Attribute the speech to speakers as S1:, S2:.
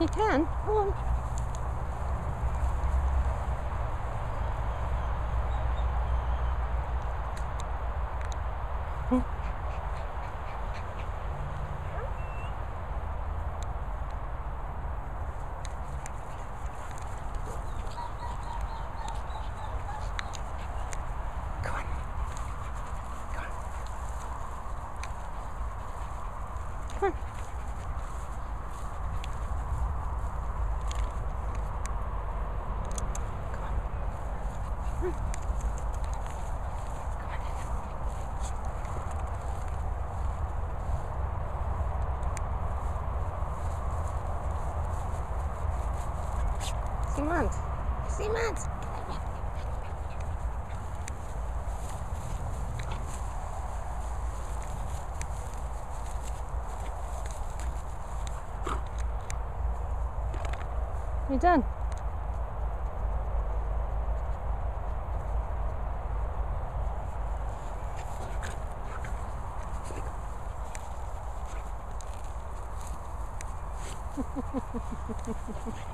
S1: You can. Come on. Come on. Come on. Hmm. Come on in. Cement. Cement. You're done.